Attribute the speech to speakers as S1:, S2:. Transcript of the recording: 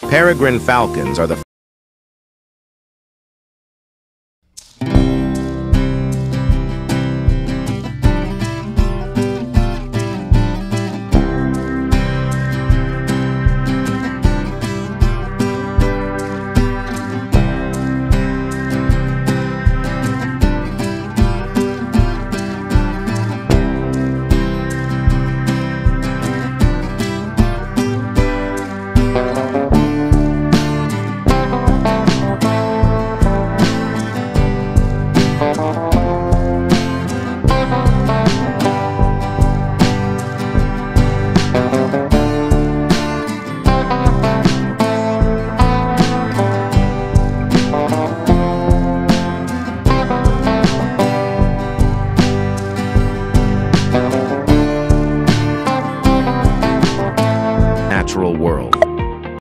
S1: Peregrine falcons are the world.